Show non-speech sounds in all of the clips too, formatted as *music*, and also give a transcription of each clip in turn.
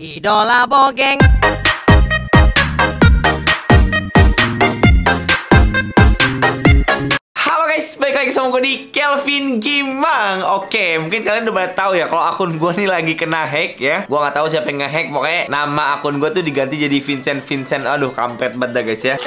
Idola Bogeng. Halo guys, balik lagi sama gue di Kelvin Gimang. Oke, mungkin kalian udah pada tahu ya Kalau akun gue nih lagi kena hack ya. Gue gak tahu siapa yang nge-hack Pokoknya nama akun gue tuh diganti jadi Vincent Vincent. Aduh, kampret banget dah guys ya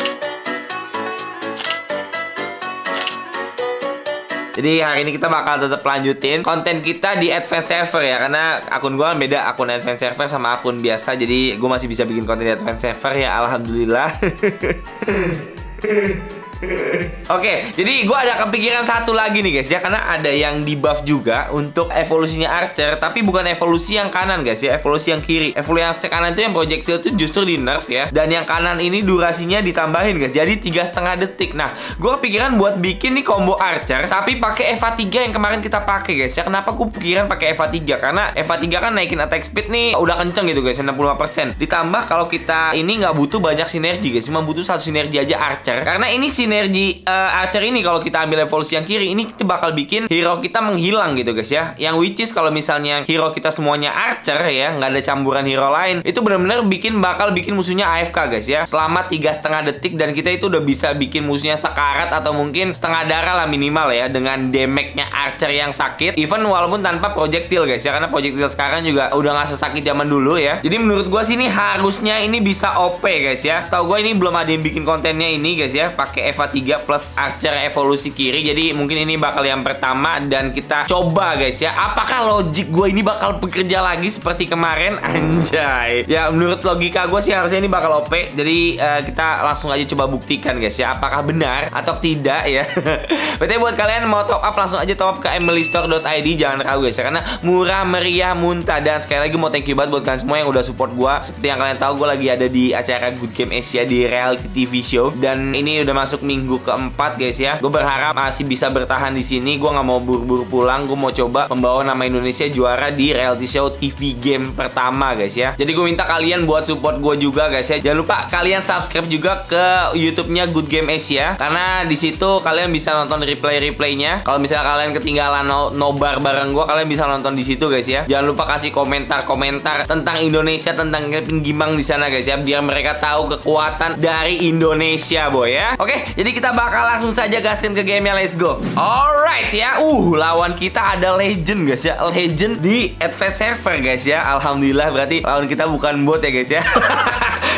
Jadi hari ini kita bakal tetap lanjutin konten kita di Advance Server ya Karena akun gue kan beda akun Advance Server sama akun biasa. Jadi gue masih bisa bikin konten di Advance Server ya Alhamdulillah *laughs* Oke, jadi gue ada kepikiran satu lagi nih guys ya. Karena ada yang di buff juga untuk evolusinya Archer Tapi bukan evolusi yang kanan guys ya, evolusi yang kiri. Evolusi yang kanan itu yang projectile itu justru di nerf ya. Dan yang kanan ini durasinya ditambahin guys Jadi tiga setengah detik. Nah, gue kepikiran buat bikin nih combo Archer Tapi pakai Eva 3 yang kemarin kita pakai guys ya. Kenapa gue pikiran pakai Eva 3? Karena Eva 3 kan naikin attack speed nih udah kenceng gitu guys 65% Ditambah kalau kita ini nggak butuh banyak sinergi guys Cuma butuh satu sinergi aja Archer. Karena ini sinergi uh, Archer ini kalau kita ambil evolusi yang kiri ini kita bakal bikin hero kita menghilang gitu guys ya. Yang which is kalau misalnya hero kita semuanya Archer ya, nggak ada campuran hero lain, itu benar-benar bikin bakal bikin musuhnya AFK guys ya. Selama tiga setengah detik dan kita itu udah bisa bikin musuhnya sekarat atau mungkin setengah darah lah minimal ya dengan damage-nya Archer yang sakit. Even walaupun tanpa projectile guys ya, karena projectile sekarang juga udah nggak sesakit zaman dulu ya. Jadi menurut gua sih ini harusnya ini bisa OP guys ya. Setahu gue ini belum ada yang bikin kontennya ini guys ya, pakai Eva 3 plus Archer evolusi kiri Jadi mungkin ini bakal yang pertama Dan kita coba guys ya. Apakah logik gue ini bakal bekerja lagi seperti kemarin? *laughs* Anjay. Ya menurut logika gue sih harusnya ini bakal OP. Jadi uh, kita langsung aja coba buktikan guys ya Apakah benar atau tidak ya. *laughs* Berarti buat kalian mau top up langsung aja top up ke emilystore.id Jangan ragu guys ya Karena murah meriah muntah. Dan sekali lagi mau thank you banget buat kalian semua yang udah support gue Seperti yang kalian tahu gue lagi ada di acara Good Game Asia di reality TV show. Dan ini udah masuk minggu keempat guys ya. Gue berharap masih bisa bertahan di sini. Gue nggak mau buru-buru pulang. Gue mau coba membawa nama Indonesia juara di reality show TV game pertama guys ya. Jadi gue minta kalian buat support gue juga guys ya. Jangan lupa kalian subscribe juga ke YouTube-nya Good Game Asia karena di situ kalian bisa nonton replay-replaynya. Kalau misalnya kalian ketinggalan no bareng gue, kalian bisa nonton di situ guys ya. Jangan lupa kasih komentar-komentar tentang Indonesia, tentang Kevin Gimang di sana guys ya, biar mereka tahu kekuatan dari Indonesia boy ya. Oke, jadi kita bakal langsung saja gaskan ke game ya let's go. Alright ya. Uh lawan kita ada legend guys ya. Legend di advanced server guys ya. Alhamdulillah berarti lawan kita bukan bot ya guys ya. *laughs*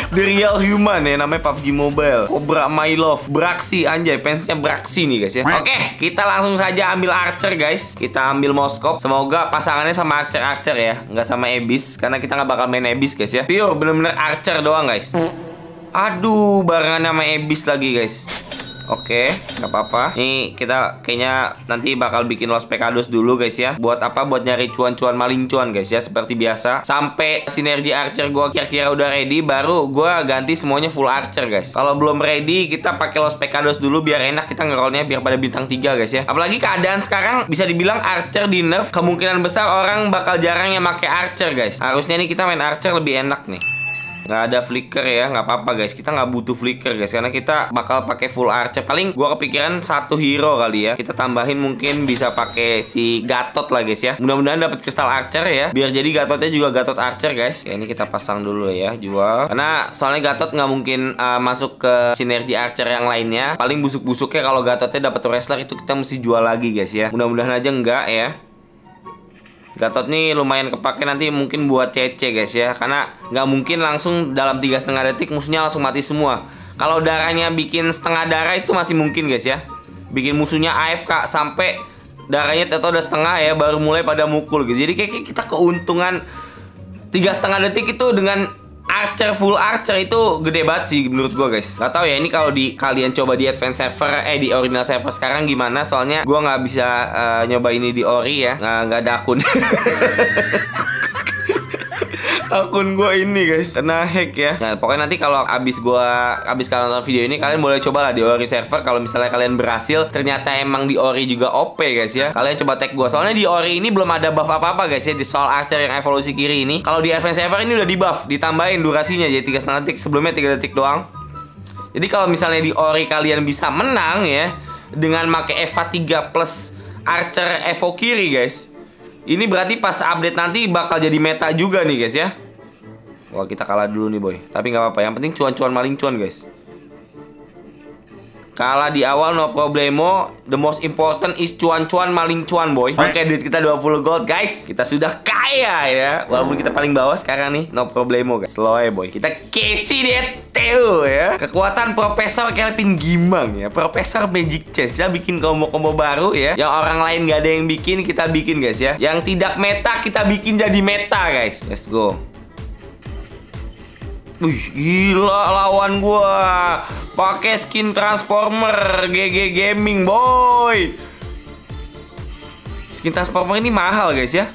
The real human ya namanya PUBG Mobile. Cobra My Love. Braxi anjay. Fansnya Braxi nih guys ya. Oke kita langsung saja ambil Archer guys. Kita ambil Moskop. Semoga pasangannya sama Archer-Archer ya. Nggak sama Abyss Karena kita nggak bakal main Abyss guys ya. Pure bener-bener Archer doang guys. Aduh barengan sama Abyss lagi guys Oke, nggak apa-apa. Nih kita kayaknya nanti bakal bikin Los Pecados dulu guys ya. Buat apa? Buat nyari cuan-cuan maling cuan guys ya. Seperti biasa. Sampai sinergi Archer gua kira-kira udah ready, baru gua ganti semuanya full Archer guys. Kalau belum ready, kita pakai Los Pecados dulu biar enak kita ngerollnya biar pada bintang 3 guys ya. Apalagi keadaan sekarang bisa dibilang Archer di nerf. Kemungkinan besar orang bakal jarang yang pakai Archer guys. Harusnya nih kita main Archer lebih enak nih nggak ada flicker ya nggak apa-apa guys. Kita nggak butuh flicker guys karena kita bakal pakai full archer paling gua kepikiran satu hero kali ya. Kita tambahin mungkin bisa pakai si Gatot lah guys ya. Mudah-mudahan dapat kristal archer ya. Biar jadi Gatotnya juga Gatot archer guys. Ya ini kita pasang dulu ya jual. Karena soalnya Gatot nggak mungkin uh, masuk ke sinergi archer yang lainnya. Paling busuk-busuknya kalau Gatotnya dapat wrestler itu kita mesti jual lagi guys ya. Mudah-mudahan aja enggak ya Gatot nih lumayan kepake nanti mungkin buat CC guys ya. Karena nggak mungkin langsung dalam tiga setengah detik musuhnya langsung mati semua. Kalau darahnya bikin setengah darah itu masih mungkin guys ya. Bikin musuhnya AFK sampai darahnya tetap udah setengah ya baru mulai pada mukul gitu Jadi kayak kita keuntungan tiga setengah detik itu dengan Archer full Archer itu gede banget sih menurut gua guys. Gak tau ya ini kalau di kalian coba di advance server eh di original server sekarang gimana? Soalnya gua nggak bisa uh, nyoba ini di ori ya. Nggak ada akun. *laughs* akun gue ini guys. Kena hack ya. Nah pokoknya nanti kalau abis gue abis kalian nonton video ini kalian boleh coba lah di ori server. Kalau misalnya kalian berhasil ternyata emang di ori juga OP guys ya. Kalian coba tag gue soalnya di ori ini belum ada buff apa apa guys ya. Di soul archer yang evolusi kiri ini. Kalau di advance server ini udah di buff ditambahin durasinya. Jadi tiga setengah detik. Sebelumnya tiga detik doang. Jadi kalau misalnya di ori kalian bisa menang ya dengan make Eva 3 plus Archer Evo kiri guys ini berarti pas update nanti bakal jadi meta juga nih guys ya. Wah kita kalah dulu nih boy Tapi nggak apa-apa Yang penting cuan-cuan maling cuan guys Kalah di awal no problemo. The most important is cuan-cuan maling cuan boy Oke okay, duit kita 20 gold guys. Kita sudah kaya ya. Walaupun kita paling bawah sekarang nih No problemo guys. Slow ya boy. Kita Casey Teo ya. Kekuatan Profesor Kelvin Gimang ya. Profesor Magic Chess. Kita bikin combo-combo baru ya. Yang orang lain gak ada yang bikin Kita bikin guys ya. Yang tidak meta kita bikin jadi meta guys. Let's go Wih, gila lawan gua. Pakai skin Transformer GG Gaming, boy. Skin Transformer ini mahal, guys ya.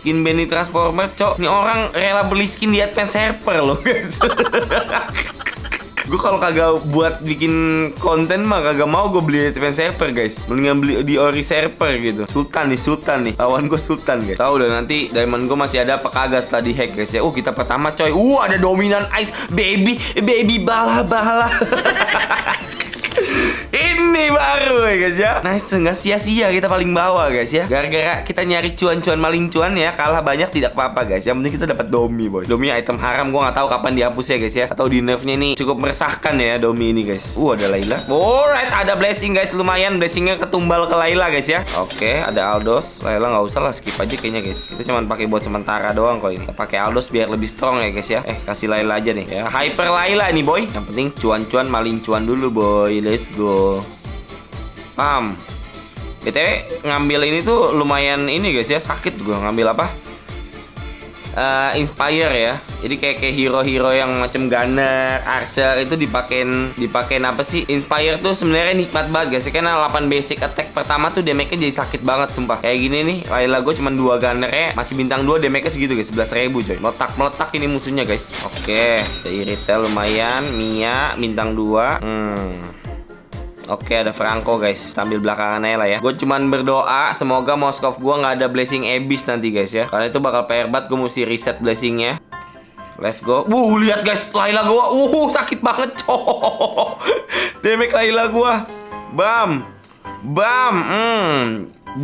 Skin Benny Transformer, cok. Ini orang rela beli skin di Advance Server loh, guys. *laughs* gue kalau kagak buat bikin konten mah kagak mau gue beli advance server guys. Mendingan beli di ori server gitu. Sultan nih sultan nih. Lawan gue sultan guys. Tahu udah nanti diamond gue masih ada apa kagak setelah di hack guys ya? Uh kita pertama coy. Uh ada dominan ice baby baby bala bala *laughs* baru ya guys ya. Nice nggak sia-sia kita paling bawah guys ya. Gara-gara kita nyari cuan-cuan maling cuan ya Kalah banyak tidak apa-apa guys. Yang penting kita dapat domi boy. Domi item haram gue nggak tahu kapan dihapus ya guys ya. Atau di nerfnya ini cukup meresahkan ya domi ini guys. Uh ada Laila. Alright ada blessing guys. Lumayan Blessingnya ketumbal ke Laila guys ya. Oke ada Aldos. Laila nggak usah lah skip aja kayaknya guys. Kita cuma pakai buat sementara doang kok ini. Pakai Aldos biar lebih strong ya guys ya. Eh kasih Laila aja nih ya. Hyper Laila nih boy. Yang penting cuan-cuan maling cuan dulu boy. Let's go Pam. BTW ngambil ini tuh lumayan ini guys ya sakit gue ngambil apa? Uh, inspire ya. Jadi kayak kayak hero-hero yang macam gunner, archer itu dipakein dipakein apa sih? Inspire tuh sebenarnya nikmat banget guys. Ya. Karena 8 basic attack pertama tuh damage-nya jadi sakit banget sumpah. Kayak gini nih, Laila gue cuma dua gunner ya, masih bintang 2 damage-nya segitu guys, 11 ribu coy. Meletak-meletak ini musuhnya guys. Oke, dari retail lumayan, Mia bintang 2. Hmm. Oke ada Franco guys. Tampil belakangan aja lah ya. Gue cuman berdoa Semoga Moskov gue nggak ada blessing Abyss nanti guys ya. Karena itu bakal PR banget Gue mesti reset blessingnya. Let's go. Wuh lihat guys Laila gue Uh sakit banget cowok *laughs* Damage Laila gue Bam. Bam. Hmm.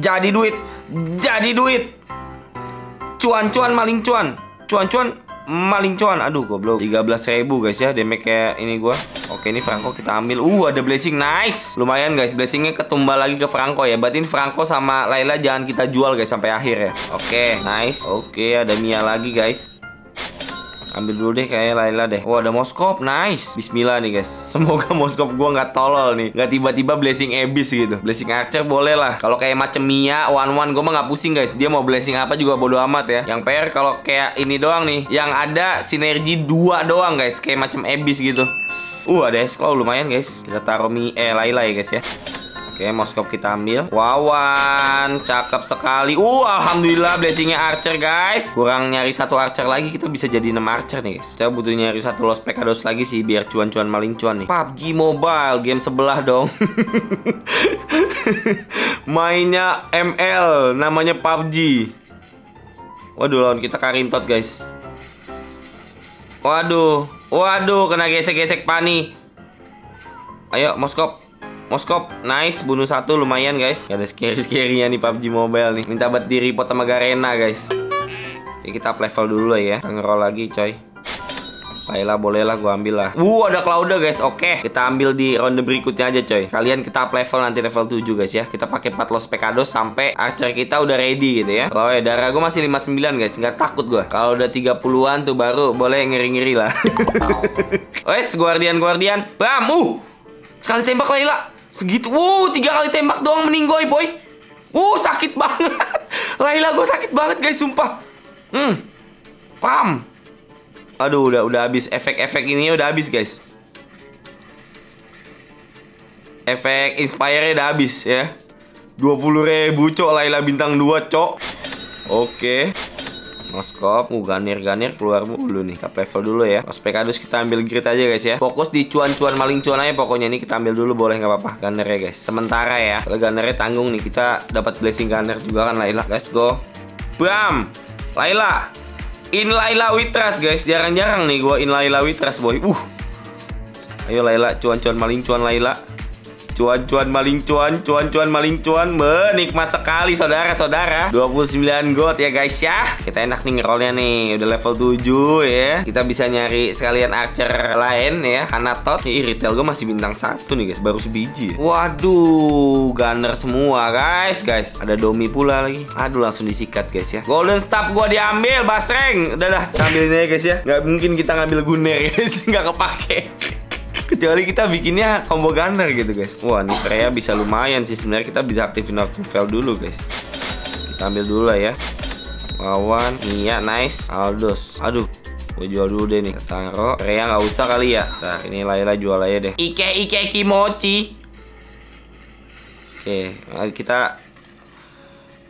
Jadi duit. Jadi duit. Cuan-cuan maling cuan. Cuan-cuan maling cuan. Aduh goblok. 13 ribu guys ya. Damage kayak ini gua. Oke ini Franco kita ambil. Uh ada blessing. Nice. Lumayan guys. Blessingnya ketumbal lagi ke Franco ya. Berarti Franco sama Laila jangan kita jual guys sampai akhir ya. Oke nice. Oke ada Mia lagi guys Ambil dulu deh kayaknya Laila deh. Wah, ada Moskop. Nice. Bismillah nih, guys. *laughs* Semoga Moskop gua nggak tolol nih. Nggak tiba-tiba blessing Abyss gitu. Blessing Archer boleh lah. Kalau kayak macam Mia, One One gua mah nggak pusing, guys. Dia mau blessing apa juga bodo amat ya. Yang PR kalau kayak ini doang nih. Yang ada sinergi dua doang, guys. Kayak macam Abyss gitu. Uh, ada Esclaw lumayan, guys. Kita taruh Mi eh Laila ya, guys ya. Oke, moskop kita ambil. Wawan, cakep sekali. Uh, alhamdulillah blessingnya archer, guys. Kurang nyari satu archer lagi, kita bisa jadi 6 archer nih, guys. Kita butuh nyari satu los pekados lagi sih, biar cuan-cuan maling cuan nih. PUBG Mobile, game sebelah dong. *laughs* Mainnya ML, namanya PUBG. Waduh, lawan kita Karintot, guys. Waduh, waduh, kena gesek-gesek pani. Ayo, moskop. Moskop, nice, bunuh satu lumayan guys. Gak ada scary-scary-nya nih PUBG Mobile nih. Minta buat diri report sama Garena guys. Oke, kita up level dulu ya. Kita ngerol lagi coy. Baiklah, bolehlah gue ambil lah. Uh, ada Clouda guys. Oke, kita ambil di ronde berikutnya aja coy. Kalian kita up level nanti level 7 guys ya. Kita pakai 4 los Pekados sampai archer kita udah ready gitu ya. Kalau ya darah gue masih 59 guys. Nggak takut gue. Kalau udah 30-an tuh baru boleh ngeri-ngeri lah. *laughs* Wes, Guardian Guardian. Bam. Uh. Sekali tembak Laila. Segitu. Wow, tiga kali tembak doang meninggoy, boy. Wow, sakit banget. *laughs* Laila gue sakit banget, guys, sumpah. Hmm. Pam. Aduh, udah udah habis efek-efek ini udah habis, guys. Efek inspire udah habis ya. 20 ribu cok Laila bintang 2 cok. Oke. Moskop, uh, ganir-ganir keluar mulu nih. Kita level dulu ya. Ospekadus kita ambil grid aja guys ya. Fokus di cuan-cuan maling cuan aja pokoknya ini kita ambil dulu boleh nggak apa-apa gunner ya guys. Sementara ya. Kalau gunnernya tanggung nih kita dapat blessing gunner juga kan Laila. Let's go. Bam. Laila. In Laila Witras guys. Jarang-jarang nih gua in Laila Witras boy. Uh. Ayo Laila cuan-cuan maling cuan Laila. Cuan cuan maling cuan, cuan cuan maling cuan. Menikmat sekali saudara-saudara. 29 gold ya guys ya. Kita enak nih ngerollnya nih. Udah level 7 ya. Kita bisa nyari sekalian archer lain ya. Karena tot nih retail gue masih bintang satu nih guys, baru sebiji. Waduh, gunner semua guys, guys. Ada domi pula lagi. Aduh, langsung disikat guys ya. Golden staff gue diambil, basreng. Udah dah, ambil ini guys ya. Gak mungkin kita ngambil gunner *laughs* guys, nggak kepake. Kecuali kita bikinnya combo gunner gitu guys. Wah nih Freya bisa lumayan sih. Sebenarnya kita bisa aktifin fail dulu guys. Kita ambil dulu lah ya. Wawan Nia nice. Aldos. Aduh Gue jual dulu deh nih. Taruh Freya nggak usah kali ya. Nah ini Layla jual aja deh. Ike Ike Kimochi. Oke kita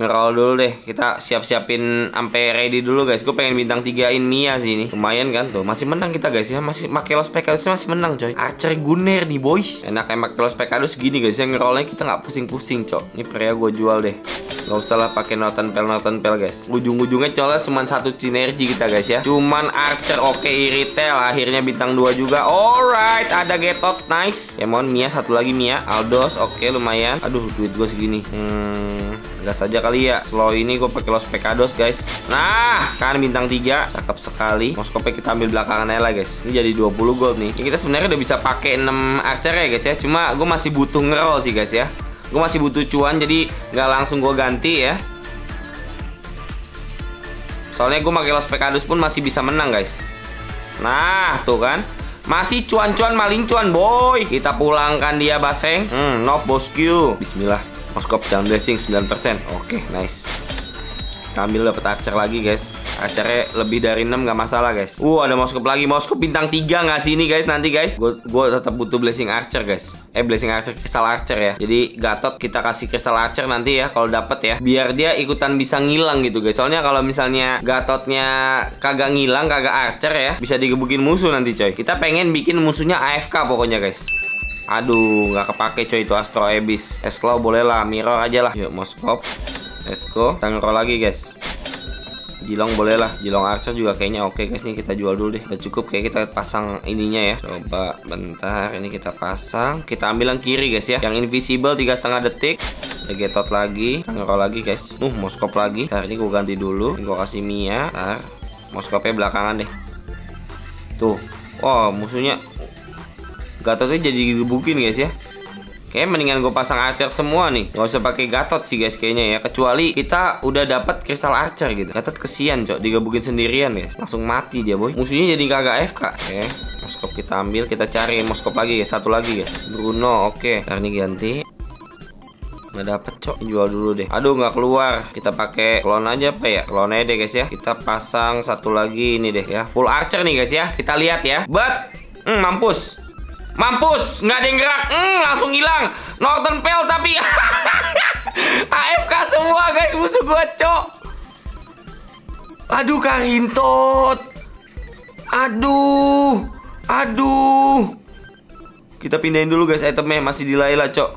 ngeroll dulu deh. Kita siap-siapin sampai ready dulu guys. Gue pengen bintang tigain Mia sih ini. Lumayan kan tuh. Masih menang kita guys ya. Masih Makelos Pekadus masih menang coy. Archer Gunner nih boys. Enak kayak Makelos Pekadus gini guys ya. Ngerollnya kita nggak pusing-pusing cok. Ini pria gue jual deh. Nggak usah lah pakai noten pel noten pel guys. Ujung-ujungnya coba cuma satu sinergi kita guys ya. Cuman Archer oke okay, retail akhirnya bintang dua juga. Alright ada Getot. Nice. Ya mohon Mia satu lagi Mia. Aldos oke okay, lumayan. Aduh duit gue segini. Hmm gas aja kali kali ya. Slow ini gue pakai Los Pecados guys. Nah kan bintang 3 Cakep sekali. Moskope kita ambil belakangan aja lah guys. Ini jadi 20 gold nih. Ini kita sebenarnya udah bisa pakai 6 archer ya guys ya. Cuma gue masih butuh ngeroll sih guys ya. Gue masih butuh cuan jadi nggak langsung gue ganti ya. Soalnya gue pakai Los Pecados pun masih bisa menang guys. Nah tuh kan. Masih cuan-cuan maling cuan boy. Kita pulangkan dia baseng. Hmm, no bosku Bismillah Moskop down blessing 9% Oke, nice. Kita ambil dapat archer lagi guys. Archernya lebih dari 6 gak masalah guys. Uh ada moskop lagi. Moskop bintang 3 gak sih ini guys nanti guys? Gue tetap butuh blessing archer guys. Eh blessing archer kristal archer ya. Jadi Gatot kita kasih kristal archer nanti ya Kalau dapet ya. Biar dia ikutan bisa ngilang gitu guys. Soalnya kalau misalnya Gatotnya kagak ngilang kagak archer ya Bisa digebukin musuh nanti coy. Kita pengen bikin musuhnya AFK pokoknya guys Aduh, nggak kepake coy itu Astro Abyss. Esclaw boleh lah, mirror aja lah. Yuk, Moskop. Kita ngerol lagi, guys. Jilong boleh lah. Jilong Archer juga kayaknya oke guys. Nih kita jual dulu deh. Udah cukup kayak kita pasang ininya ya. Coba bentar ini kita pasang. Kita ambil yang kiri guys ya. Yang invisible tiga setengah detik. Getot lagi. Ngerol lagi guys. Uh moskop lagi. Ntar ini gue ganti dulu. Gue kasih Mia. Ntar Moskopnya belakangan deh. Tuh. Wow musuhnya Gatot itu jadi gebukin guys ya. Kayaknya mendingan gue pasang archer semua nih. Gak usah pakai gatot sih guys kayaknya ya. Kecuali kita udah dapat kristal archer gitu. Gatot kesian cok. Digebukin sendirian guys. Langsung mati dia boy. Musuhnya jadi kagak AFK Oke Moskop kita ambil. Kita cari moskop lagi guys. Satu lagi guys. Bruno oke. Ntar ini ganti. Nggak dapet cok. Jual dulu deh. Aduh nggak keluar. Kita pakai clone aja apa ya? Clone aja deh guys ya. Kita pasang satu lagi ini deh ya. Full archer nih guys ya. Kita lihat ya. But hmm, Mampus Mampus, nggak ada yang gerak, hmm, langsung hilang. Northern Pel tapi *laughs* AFK semua guys musuh gue cok. Aduh Karintot. Aduh. Aduh. Kita pindahin dulu guys itemnya masih di Laila cok.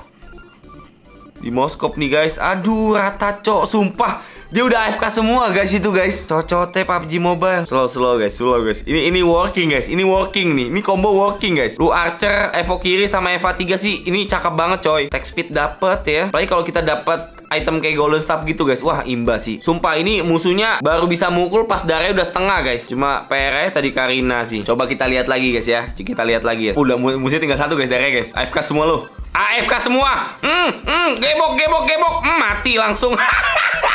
Di Moskop nih guys. Aduh rata cok, sumpah. Dia udah AFK semua guys itu guys. Cocote PUBG Mobile. Slow slow guys, slow guys. Ini ini working guys. Ini working nih. Ini combo working guys. Lu Archer, Evo kiri sama Eva 3 sih ini cakep banget coy. Tech speed dapet ya. Apalagi kalau kita dapat item kayak golden staff gitu guys Wah imba sih Sumpah ini musuhnya baru bisa mukul pas darahnya udah setengah guys Cuma PR tadi Karina sih Coba kita lihat lagi guys ya Kita lihat lagi ya Udah musuhnya tinggal satu guys darahnya guys AFK semua loh AFK semua Hmm, hmm, gebok, gebok, gebok hmm, Mati langsung *laughs*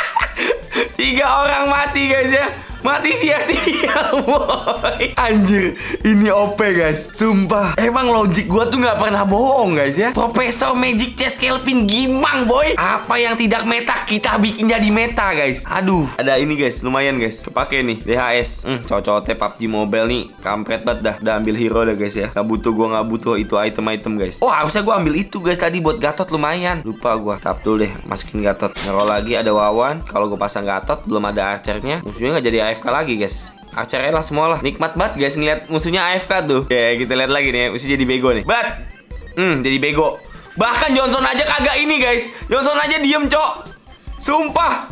Tiga orang mati guys ya Mati sia-sia boy. Anjir Ini OP guys. Sumpah. Emang logik gua tuh nggak pernah bohong guys ya. Profesor Magic Chess Kelvin Gimang boy. Apa yang tidak meta Kita bikin jadi meta guys. Aduh. Ada ini guys. Lumayan guys. Kepake nih DHS hmm, Cocoknya PUBG Mobile nih. Kampret banget dah. Udah ambil hero dah guys ya. Gak butuh gua nggak butuh itu item-item guys. Oh harusnya gua ambil itu guys tadi Buat Gatot lumayan. Lupa gua. Tap dulu deh Masukin Gatot. Ngerol lagi ada Wawan. Kalau gua pasang Gatot Belum ada Archernya. Musuhnya nggak jadi AFK lagi guys Archer lah semua lah Nikmat banget guys ngeliat musuhnya AFK tuh Ya kita lihat lagi nih Musuh jadi bego nih But Hmm jadi bego Bahkan Johnson aja kagak ini guys Johnson aja diem cok Sumpah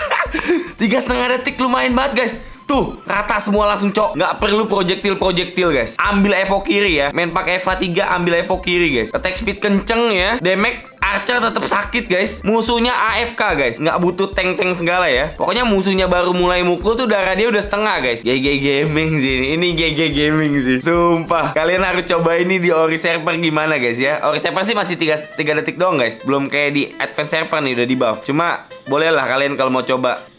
*laughs* Tiga setengah detik lumayan banget guys Tuh, rata semua langsung cok. Nggak perlu projektil-projektil guys. Ambil Evo kiri ya. Main pakai Eva 3, ambil Evo kiri guys. Attack speed kenceng ya. Damage Archer tetap sakit guys. Musuhnya AFK guys. Nggak butuh tank-tank segala ya. Pokoknya musuhnya baru mulai mukul tuh darah dia udah setengah guys. GG Gaming sih ini. GG Gaming sih. Sumpah. Kalian harus coba ini di Ori Server gimana guys ya. Ori Server sih masih 3, 3 detik doang guys. Belum kayak di Advance Server nih udah di buff. Cuma bolehlah kalian kalau mau coba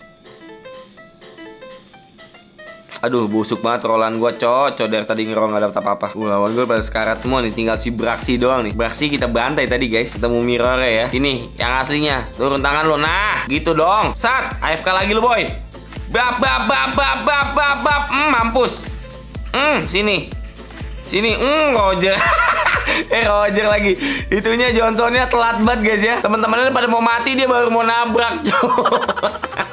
Aduh busuk banget rollan gue cocok dari tadi ngerol gak dapet apa-apa. Uh, Lawan gue pada sekarat semua nih. Tinggal si Braxi doang nih. Braxi kita bantai tadi guys. Ketemu mirror ya. Ini yang aslinya. Turun tangan lo Nah gitu dong. Sat AFK lagi lo boy. Bab bab bab bab bab bab bab hmm, Mampus. Hmm sini. Sini. Hmm Roger. *laughs* Eh Roger lagi. Itunya Johnsonnya telat banget guys ya. Teman-temannya pada mau mati Dia baru mau nabrak cowok *laughs*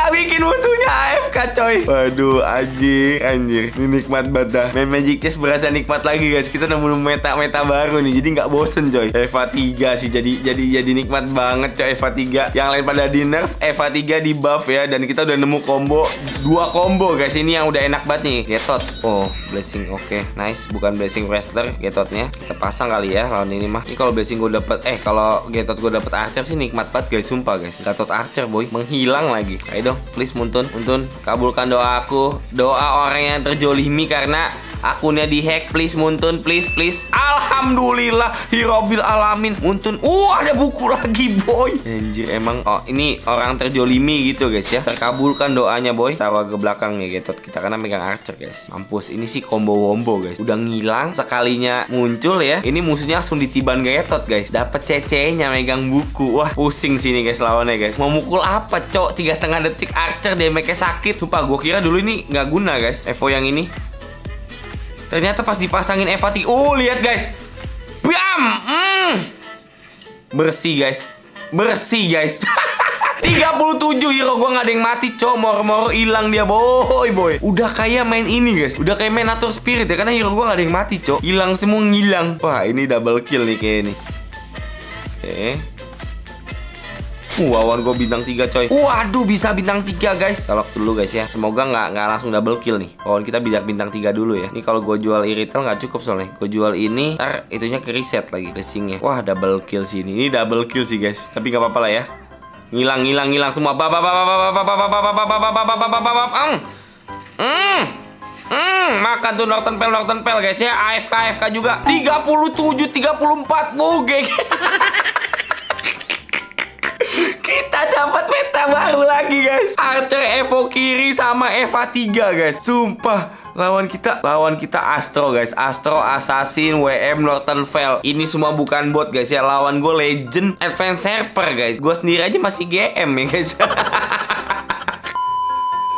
Kita bikin musuhnya AFK coy. Waduh anjing anjir Ini nikmat banget dah. Main Magic Chess berasa nikmat lagi guys. Kita nemu meta-meta baru nih Jadi nggak bosen coy. Eva 3 sih jadi jadi jadi nikmat banget coy Eva 3 Yang lain pada di nerf Eva 3 di buff ya Dan kita udah nemu combo Dua combo guys. Ini yang udah enak banget nih Getot. Oh blessing oke. Okay. Nice bukan blessing wrestler Getotnya. Kita pasang kali ya lawan ini mah. Ini kalau blessing gue dapet Eh kalau Getot gue dapet archer sih nikmat banget guys. Sumpah guys. Gatot archer boy. Menghilang lagi. Ayo dong, please Muntun, Muntun, kabulkan doa aku. Doa orang yang terjolimi karena akunnya dihack please Muntun please please. Alhamdulillah Hirobil alamin. Muntun uh ada buku lagi boy. Anjir emang oh ini orang terjolimi gitu guys ya. Terkabulkan doanya boy. Taruh ke belakang ya gitu kita karena megang archer guys. Mampus ini sih combo wombo guys. Udah ngilang sekalinya muncul ya. Ini musuhnya langsung ditiban getot guys. Dapat cece-nya megang buku. Wah pusing sini guys lawannya guys. Mau mukul apa cok? Tiga setengah detik archer damage sakit. Sumpah gue kira dulu ini nggak guna guys. Evo yang ini Ternyata pas dipasangin Eva 3 Oh lihat guys. Bam! Mm. Bersih guys. Bersih guys. *laughs* 37 hero. Gue gak ada yang mati cok Moro-moro hilang dia boy boy. Udah kayak main ini guys. Udah kayak main Natur Spirit ya Karena hero gue gak ada yang mati cok Hilang semua ngilang. Wah ini double kill nih kayak ini Oke. okay. Uh, wawan gue bintang 3 coy Waduh bisa bintang 3 guys Salok dulu guys ya Semoga nggak nggak langsung double kill nih Wawan kita bidak bintang 3 dulu ya Ini kalau gue jual iritel nggak cukup soalnya Gue jual ini Ntar itunya ke reset lagi Racingnya Wah double kill sih ini Ini double kill sih guys Tapi nggak apa-apa lah ya Ngilang ngilang ngilang semua Hmm Hmm, makan tuh Norton Pel Norton Pel guys ya AFK AFK juga 37 34 Bugeng kita dapat meta baru lagi guys. Archer Evo kiri sama Eva 3 guys. Sumpah Lawan kita Lawan kita Astro guys. Astro Assassin WM Norton Fell. Ini semua bukan bot guys ya. Lawan gue Legend Advance Serper guys. Gue sendiri aja masih GM ya guys *laughs*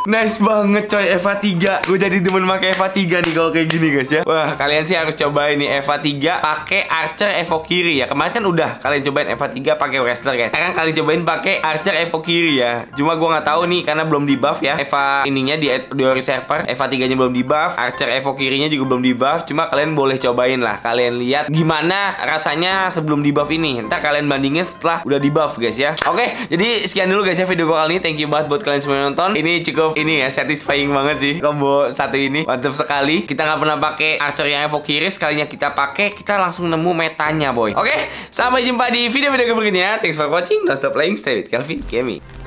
Nice banget coy. Eva 3 Gue jadi demen pakai Eva 3 nih kalau kayak gini guys ya. Wah kalian sih harus cobain nih Eva 3 pakai Archer Evo kiri ya. Kemarin kan udah kalian cobain Eva 3 pakai Wrestler guys. Sekarang kalian cobain pakai Archer Evo kiri ya. Cuma gue nggak tahu nih karena belum di buff ya. Eva ininya di, di Server Eva 3 nya belum di buff Archer Evo kirinya juga belum di buff Cuma kalian boleh cobain lah. Kalian lihat gimana rasanya sebelum di buff ini. Ntar kalian bandingin setelah udah di buff guys ya. Oke jadi sekian dulu guys ya video gue kali ini. Thank you banget buat kalian semua yang nonton. Ini cukup ini ya satisfying banget sih. Combo satu ini mantap sekali. Kita nggak pernah pakai archer yang evo kiri sekalinya kita pakai kita langsung nemu metanya boy. Oke sampai jumpa di video-video berikutnya. Thanks for watching. Don't stop playing. Stay with Calvin Gaming